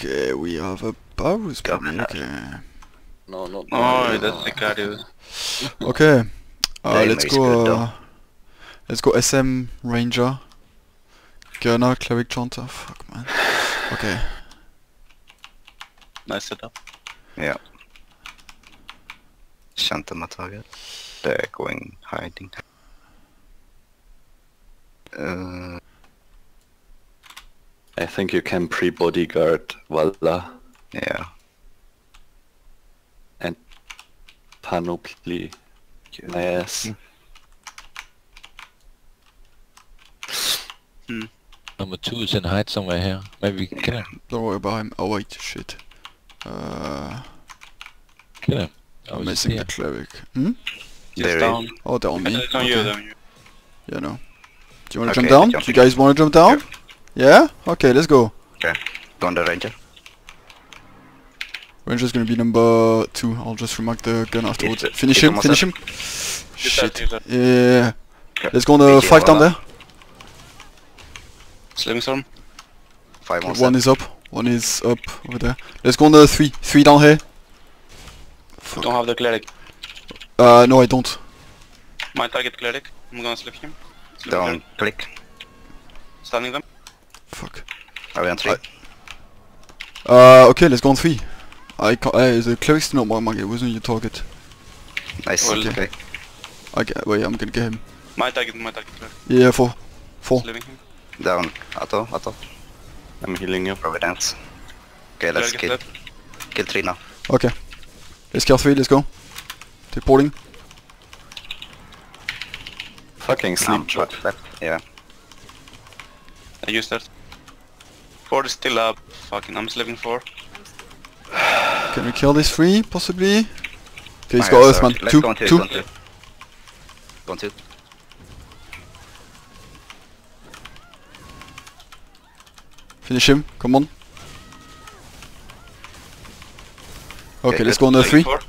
Okay, we have a Barus Go coming. ahead. Okay. No, not Oh, that's the cardio. Okay. Uh, let's go. Uh, let's go SM Ranger. Gunner, Cleric Chanter. Fuck man. Okay. Nice setup. Ja. Shantam har tagit. They're going hiding. Uh, I think you can pre-bodyguard Vallar yeah. and Panoply. Yes. Hmm. Number two is in hide somewhere here. Maybe we can kill him. Don't worry about him. Oh wait, shit. Uh, Kill him. Oh, I'm missing the cleric. Hmm? He's There is- down. Oh, they're on me. It's on you, Okay. you. Yeah, no. Do you wanna Okay, jump down? Do you guys wanna jump down? Yeah? Okay, let's go. Go on the ranger. Ranger's gonna be number two. I'll just remark the gun afterwards. It's- Finish it's him, finish up. him. Good Shit. start. Yeah. Okay. Let's go on the BG five down Vallar. there. Slimming. Five on One is up. One is up over there. Let's go on the three. Three down here. Fuck. Don't have the cleric. Uh, no, I don't. My target cleric. I'm gonna slip him. Slip Down. cleric. Click. Stunning them. Fuck. Are we on three? Uh, okay, let's go on three. I can't. Uh, the cleric's not my market. It wasn't your target. nice. Well, okay. I get. Wait, I'm gonna get him. My target, my target. Yeah, four. Four. Sliving him. Down. Atto. Atto. I'm healing you. Providence. Okay, let's kill. is dead. Kill three now. Okay. Let's kill three. Let's go. Teleporting. Fucking sleep trap. Left. left. Yeah. I used that. Four is still up. Fucking, I'm sliving four. Can we kill this three? Possibly. Okay, he's got Earthman. sorry. Let's Two. go on two. Two. Go on two. Go on two. Finish him. Come on. Okay, Okay, let's go on the Sliving three. four.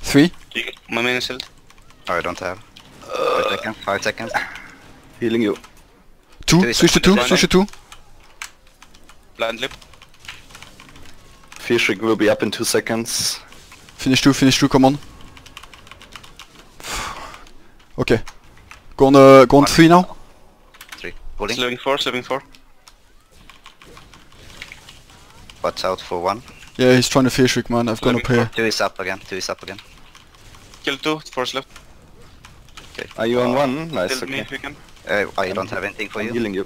Three. My main is healed. Oh, I don't have. Five seconds. Five seconds. Healing you. Two. Two Switch to two. Switch to two. Blind lip. Fear Shriek will be up in two seconds. Finish two. Finish two. Come on. Okay. Go on. Uh, go on three now. Three. Pulling. Sliving four, sliving four. Watch out for one. Yeah, he's trying to fish trick, man. I've gone up here. Two is up again. Two is up again. Kill two, four left. Okay. Are you on one? Nice, Kill me if you can. Uh, I don't have anything for I'm you. healing you.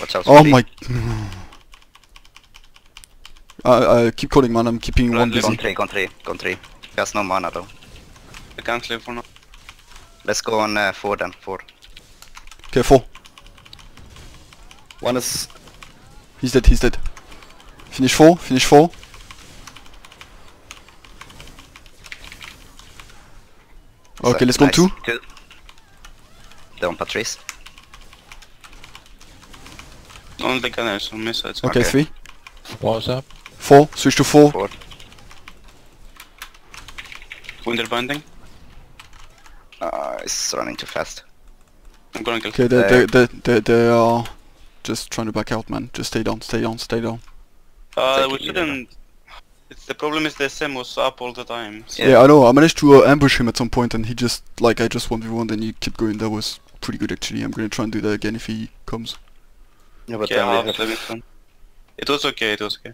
Watch out for Oh three. my. Uh, uh, keep calling, man. I'm keeping one Right, busy. Gone three. Gone three. Gone three. He has no mana though. I can't live for now. Let's go on uh, four then. Four. Okay, four. One is He's dead. He's dead. Finish four. Finish four. Okay, So, let's go on two. Two. Down Pattrice. Only the gunners on miss sides. Okay, Okay. three. Walls up. Four. Switch to four. Four. Winter binding. Uh, it's running too fast. I'm gonna kill. Okay, they Uh, they they they they are just trying to back out, man. Just stay down. Stay down. Stay down. Uh, Take we shouldn't. It's the problem is the SM was up all the time. So Yeah. Yeah, I know. I managed to uh, ambush him at some point, and he just like I just one v one, and he kept going. That was pretty good actually. I'm gonna try and do that again if he comes. Yeah, but okay, then we have have sliving stone. It was okay. It was okay.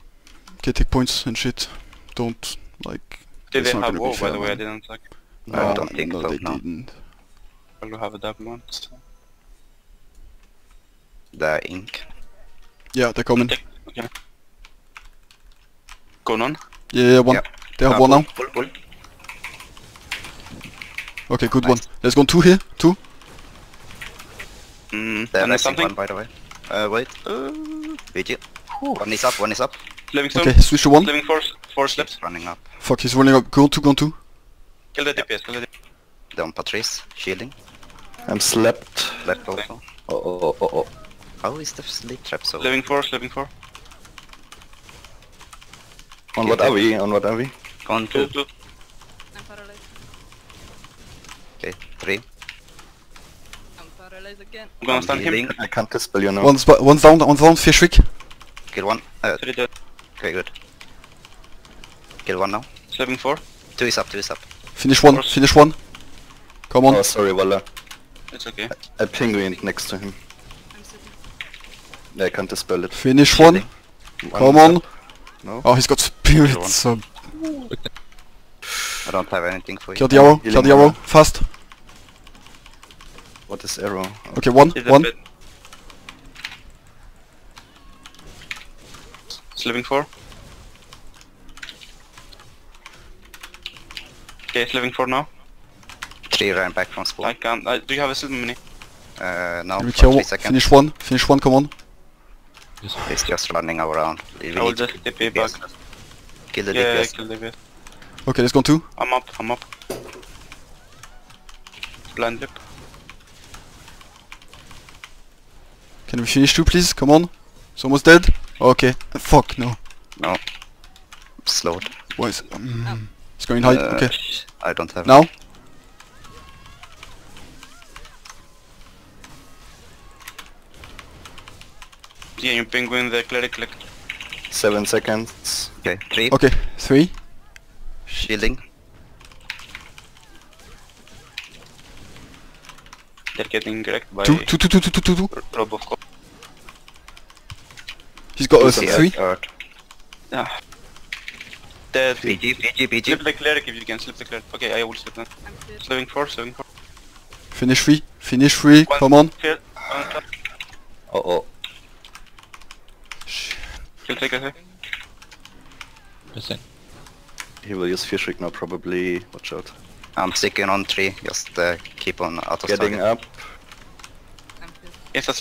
Okay, take points and shit. Don't like. Did It's they not have gonna be war? By the way, I didn't like. I don't think no, so, they no. didn't. Well, we have a double one. So. The ink. Yeah, they're coming. Take- Okay. Going on. Yeah, yeah, one. Yeah. They have Uh, one now. Pull, pull. Okay, good Nice. one. Let's go on two here. Two. Mm, They're and resting something. one by the way. Uh, wait. Uh, VG. One is up. One is up. Living stone. Okay, switch to one. Living force. Four slips. He's running up. Fuck, he's running up. Go on two. Go on two. Kill the DPS. Kill the DPS. Down Pattrice. Shielding. I'm slept. Left also. Oh, oh, oh, oh. How is the sleep trap so? Living force. Living four. On what are we? On what are we? Gone Two. two. Two. I'm paralyzed. Okay. Three. I'm paralyzed again. I'm gonna I'm stun him. I can't dispel you now. One's one's down. One's down. Fish. Kill one. Uh, Three dead. Okay, good. Kill one now. Slipping 4. Two is up, two is up. Finish one, course. finish one. Come on. Oh, sorry, Walla. It's okay. A penguin next to him. I'm. Yeah, I can't dispel it. Finish one. Come on. up. No? Oh, he's got spirit One. sub. I don't have anything for you. Kill the arrow, kill the arrow, fast. What is arrow? Okay, one, He's one. bit. Slipping 4. Okay, slipping 4 now. Three ran back from I can't. I, do you have a silver mini? Uh, no. We for kill three one? Finish one, finish one, come on. He's just running around. We I will need just TP back. Kill the Yeah, DPS. kill the bit. Okay, let's go two. I'm up, I'm up. Blind whip. Can we finish two, please? Come on. It's almost dead. Okay. Fuck, no. No. Slowed. Why is mm, It's going high. Uh, Okay. I don't have Now? Yeah, you penguin the cleric click. Seven seconds. Okay, three. Okay, three. Shielding. They're getting wrecked by Two, two, two, two, two, two, two, two. R- Rob of course. He's got us Two three. Earth. Yeah. Dead. PG, PG, Slip the cleric if you can, slip the cleric. Okay, I will slip then. I'm. Slipping 4, slipping 4. Finish three. Finish three. One. Come on. Kill. One top. Oh, oh. Kill take a Percent. He will use Fear Shriek now probably. Watch out. I'm sticking on three. Just uh, keep on out of Getting target. up. I'm clear. Insta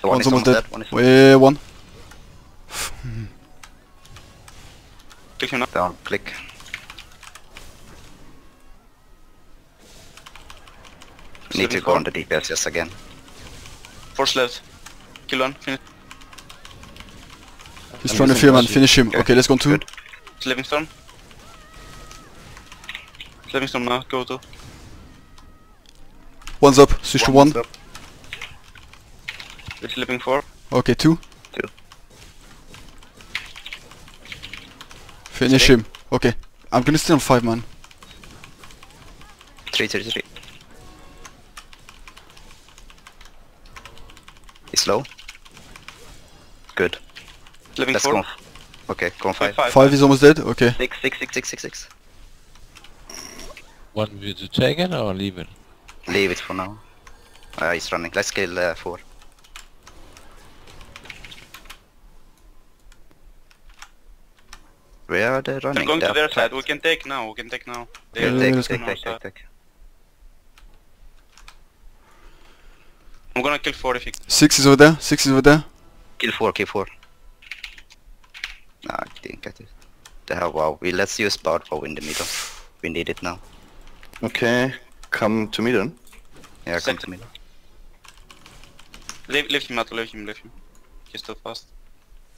slip. One One's is almost almost dead. dead. One is Wait, one. Kill him now. down. Click. Need to Slipping go on four. the DPS just again. Force left. Kill one. Finish. He's I'm trying to fear man. Finish him. Okay. Okay, let's go on two. Good. Slipping storm. Slipping storm now. Go to. One's up. Switch to one. Is up. We're slipping 4. Okay, two. Two. Finish Three. him. Okay. I'm gonna stay on five man. Three, three, three. He's low. Good. Slipping Let's 4. go. Okay, go on Five, five. five. Five is almost dead. Okay. Six, six, six, six, six, six. Want me to take it or leave it? Leave it for now. Uh, he's running. Let's kill uh, four. Where are they They're going to They're their side. We can take now. We can take now. They Okay, Yeah, take, let's take, go. take, take, take. I'm gonna kill 4 if you Six is over there. Six is over there. Kill four, kill four. Nah, I didn't get it. The hell, wow. We let's use Bard Bow in the middle. We need it now. Okay. Come to me then. Yeah, come to me. Leave, leave him out, leave him, leave him. He's too fast.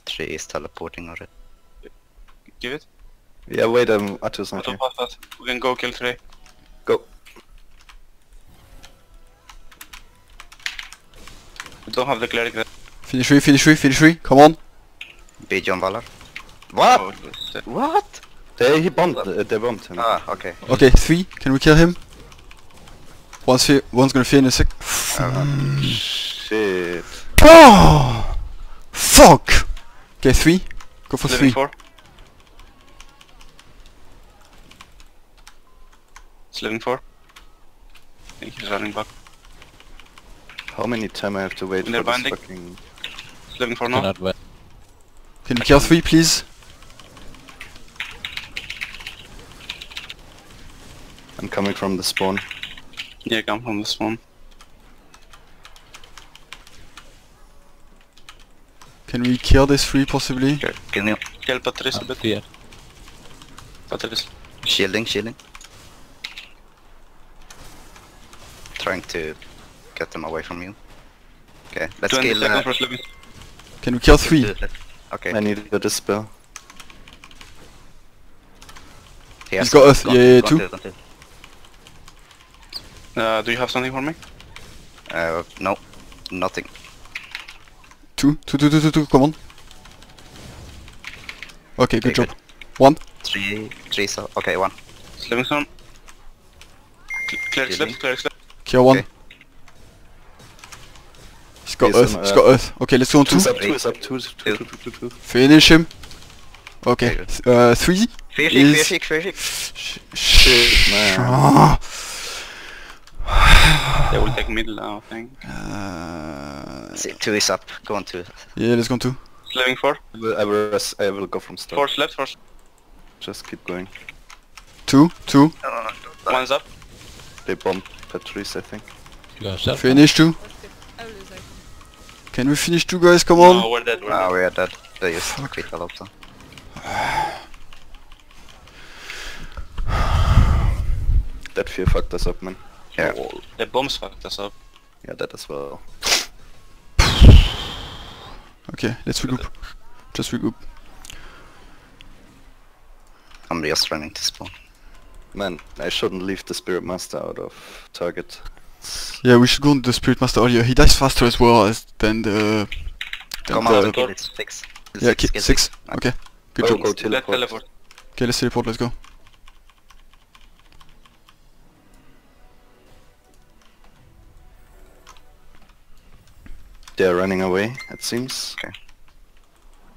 Three is teleporting already. Give it. Yeah, wait, um, Atus not Too here. fast, fast. We can go kill 3. Go. We don't have the cleric there. Finish three. Finish three. Finish three. Come on. Be John Valor. What? Oh. What? They, he bombed, uh, they bombed him. Ah, okay. Okay, three. Can we kill him? One's fear. One's gonna fear in a sec. Shit. Oh! Fuck! Okay, three. Go for Slipping three. 4. Slipping 4. I think he's running back. How many time I have to wait They're for this binding. fucking... Slipping 4 now. Cannot wait. Can we kill three, please? I'm coming from the spawn. Yeah, come from this one. Can we kill this three possibly? Good. Kill you. Kill Pattrice a I'm bit. feared. Pattrice. Shielding, shielding. Trying to get them away from you. Okay, let's kill. seconds Uh, for slipping. Can we kill three? do that. okay. I need a dispel. he He's has got us. gone- Yeah, yeah, gone two. to- gone to- Uh, do you have something for me? Uh, no, nothing. Two. Two, two, two, two, two. Come on. Okay, good Okay, job. One. Three, three, so, okay, one. Living stone. Cl- clear Healing. Slips, clear slips. Clear one. Okay. He's got He's earth. on He's got earth. Okay, let's go on two. Two's up, Three. two is up, two is two, two, two, two, two. Finish him. Okay. Okay. th- Uh, three. Fear Is- chick, fear shriek, fear shriek. Sh- Shit, man. They will take middle now, I think. Uh, See, Two is up, go on two. yeah, let's go on two. Living four. I will, I will, rest- I will go from start. Four left, four. Just keep going. Two, two. One's up. They bomb Pattrice, I think. You got yourself. Finish two. Let's get. I will lose item. Can we finish two, guys? Come on. No, we're dead, we're Ah, dead. we are dead. They just quit a lot. That fear fucked us up, man. Yeah. Oh, The bombs fucked us up. yeah, that as well. Okay, let's regroup. Just regroup. I'm just running to spawn. Man, I shouldn't leave the Spirit Master out of target. Yeah, we should go on the Spirit Master earlier. He dies faster as well as than the. Than Come the on, the- kill it. Six. Kill yeah, six, ki- kill six. Okay, good Go, job. go Let teleport. teleport. Okay, let's teleport. Let's go. They're running away, it seems. Okay.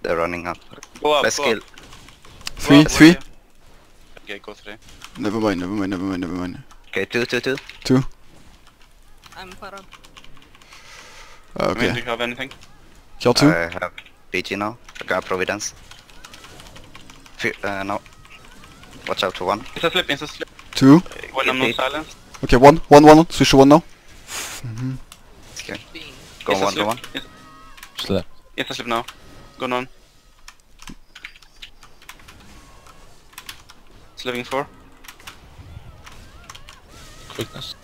They're running up. Go up, Let's go kill. up. Three, Go up, three. Go up. Okay, go three. Never mind. Never mind. Never mind. Never mind. Okay, two, two, two. Two. I'm parab. Uh, I mean, do you have anything? Kill two. I have PG now. I got Providence. Fear, uh, no. Watch out for one. It's a slip, it's a slip. Two. When I'm not silenced. Okay, one. One. One. Switch to one now. Mhm. Okay. Being. Go It's a one to slip. one. It's, Slap. it's a slip now. Go on. It's living for. Quickness.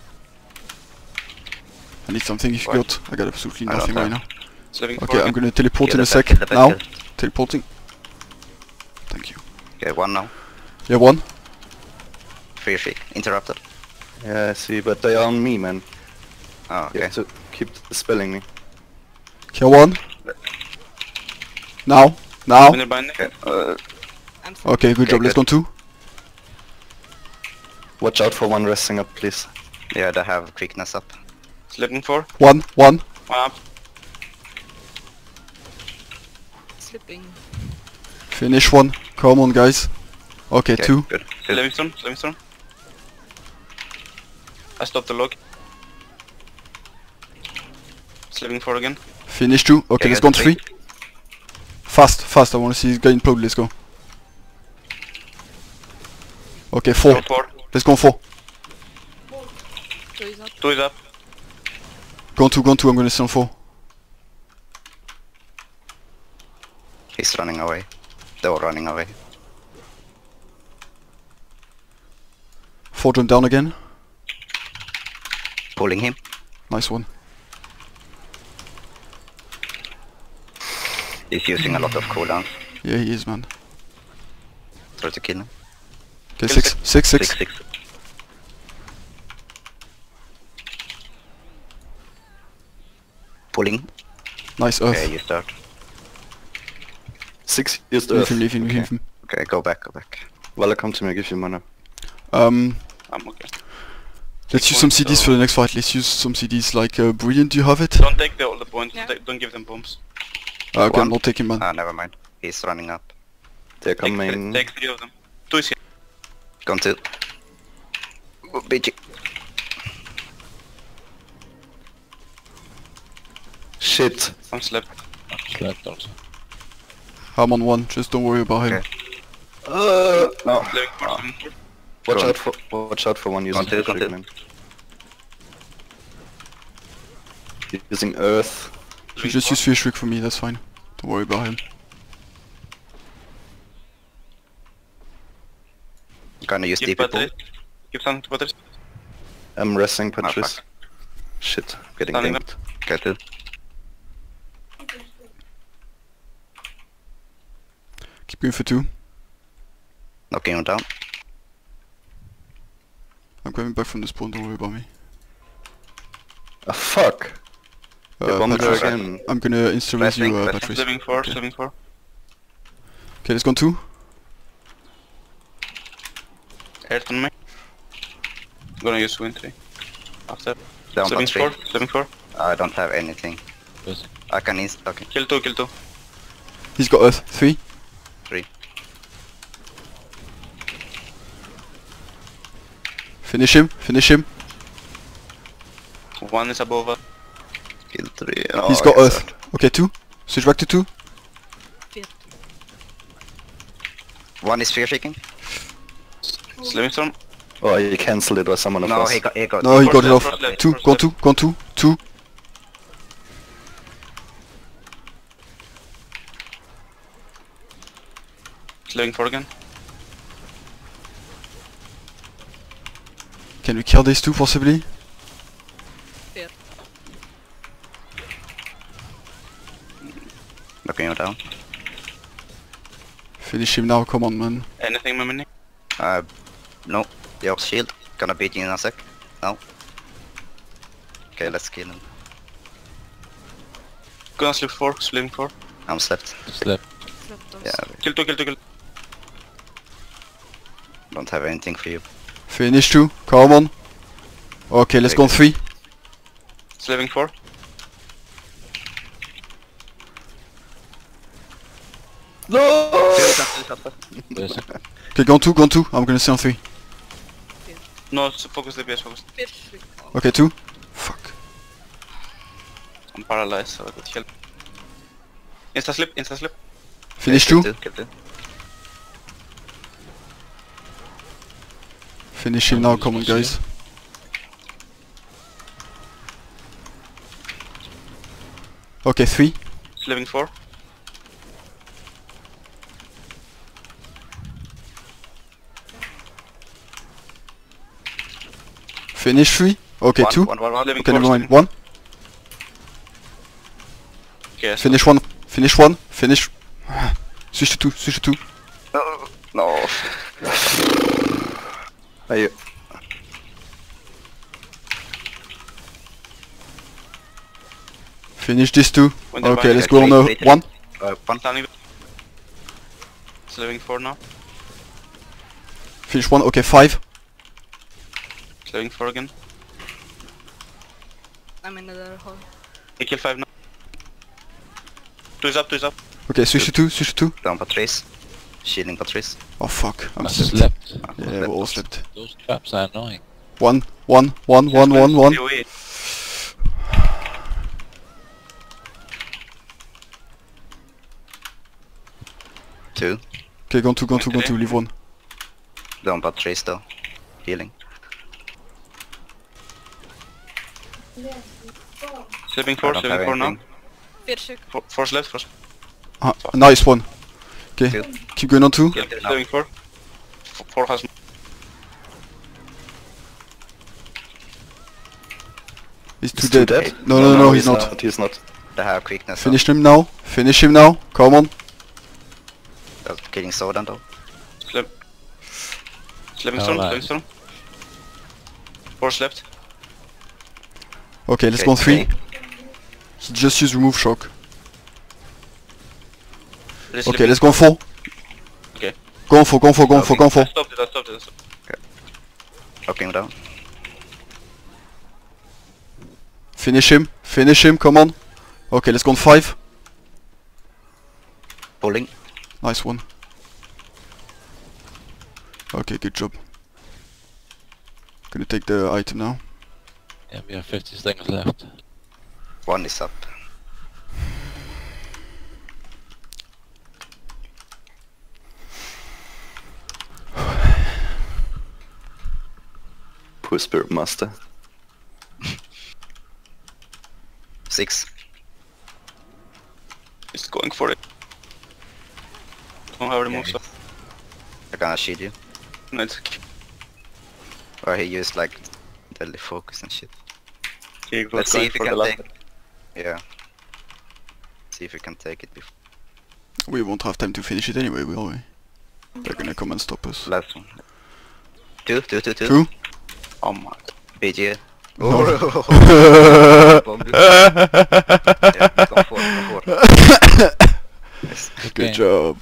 I need something if you What? got. I got absolutely nothing right now. Living Okay. I'm gonna teleport in a sec. back, kill the back, Now. kill. Teleporting. Thank you. Okay, one now. Yeah, one. Fear Shriek. Interrupted. Yeah, I see, but they are on me, man. Oh, okay. have to keep spelling me. Kill one. Now. Now. When you're binding. Okay. Uh, Okay, good Okay, job. Let's go on two. Watch out for one resting up, please. yeah, they have quickness up. Slipping for? four. One. One. One up. Slipping. Finish one. Come on, guys. Okay, Okay, two. Good. It's good. living stone. It's living stone. I stopped the log. Slipping living four again. Finish two. Okay, Okay, let's go on good. three. Fast, fast. I want to see this guy implode. Let's go. Okay, four. Go four. Let's go on four. Two is up. Two is up. Go on two. Go on two. I'm gonna stay on four. He's running away. They were running away. Four jump down again. Pulling him. Nice one. He's using a lot of cooldowns. Yeah, he is, man. Try to kill him. Okay, six, six, six. Six, six. Pulling. Nice earth. Okay, you start. Six used Leave him, leave him, okay. leave him. Okay, go back, go back. Vallar, come to me, I give you mana. Um, I'm okay. let's use some CDs for the next fight. Let's use some CDs like uh, Brilliant. Do you have it? Don't take the all the points. Yeah. Don't give them bombs. Uh, okay, I'm One. not taking man. Ah, never mind. He's running up. They're Take, coming. take three of them. Two is here. Gone two. Oh, BG. Shit. I'm slept. Slapped also. I'm on one. Just don't worry about him. Okay. Uh, no. Living four. living four. Watch out for watch out for one using Contact, Patrick, man. Using earth. You Living just four. use Fear Shriek for me. That's fine. Don't worry about him. Gonna use Give DP pool. batteries. Give something to batteries. I'm resting Ah, Pattrice. fuck. Shit, getting Standing ganked. Okay, two. Keep going for two. Knocking him down. I'm coming back from the spawn. Don't worry about me. Ah, fuck! Uh, Pattrice, again. I'm gonna insta-raise you, Resting, uh, resting. Pattrice. Living four. Okay. Living four. Okay, let's go on two. On me. Gonna use wind tree. After. Down Slipping by three. four. Slipping four. I don't have anything. Yes. I can inst. Okay. Kill two. Kill two. He's got earth. Three. Three. Finish him. Finish him. One is above us. Kill three. He's Oh, got yes, earth. Okay, two. Switch back to two. Fyrt. One is fear shaking. Slipping storm. Oh, he cancelled it or someone of No, us. he got. He got. No, he got it off. left, Two. first Gone two. Gone two. Two. Slipping four again. Can we kill these two possibly? Fyrt. Knocking him down. Finish him now. Come on, man. Anything, Memini? Uh, no. Your shield. Gonna beat you in a sec. No. Okay, let's kill him. Gonna slip four. Slipping four. I'm slept. Slip. Släppt oss. Yeah, Kill two. Kill two. Kill. don't have anything for you. Finish two. Come on. Okay, let's go on three. Slipping four. No! Okay, gone two. Gone two. I'm gonna stay on three. No, focus DPS. Focus. Fyrt stycken. Okay, two. Fuck. I'm paralyzed, so I could help. Insta slip. Insta slip. Finish two. Finish him now. Come on, guys. Okay, three. Slipping four. Finish three. Okay, One, two. One, one, one. Okay, never mind. One. Okay, Finish one. Finish one. Finish. Switch to two. Switch to two. No. No. Finish this two. Okay, let's go on uh, wait, one. Uh, one. Four now. Finish one. Okay, five. Slipping four again. I'm in another hole. He kill five now. Two is up. Two is up. Okay, switch to two. Switch to two. Down Pattrice. Shielding Pattrice. Oh fuck. I'm I slept. slept. Yeah, we all slept. Those traps are annoying. One. One. One. One. One. One. AoE. Two. Okay, gone two. Gone two. Gone two. Leave one. Down Pattrice though. Healing. Slipping four. don't Slipping four now. anything. Fyrt. Four, four's left. Four's Ah, nice one. Okay, Two. keep going on two. kill. Slipping four. Four has. He's too He's too dead. dead? No, no, no, he's not. He's not. They have quickness. Finish him now. Finish him now. Come on. Though. They're killing Sodan though. Slip. Slipping Oh, storm. wow. Slipping storm. Four's left. Okay, let's Okay, go on three. okay. He just use remove shock. Is Okay, let's go on four. Okay. Go on four. Go on four. Go on four. Go on I four. stopped it. I stopped it. I stopped it. Knocking him down. Finish him. Finish him. Come on. Okay, let's go on five. Pulling. Nice one. Okay, good job. Gonna take the item now. Yeah, we have 50 seconds left. One is up. Poor Spirit Master. Six. He's going for it. Don't have remove Yeah, so. They're gonna shield you. No, it's okay. Or he used like deadly focus and shit. He Let's see if we can last. take. Yeah. See if you can take it before We won't have time to finish it anyway, will we? They're gonna come and stop us. last one. Two, two, two, two. Two. Oh my. BG. No. Oh. Yeah, go for it, go. Good job.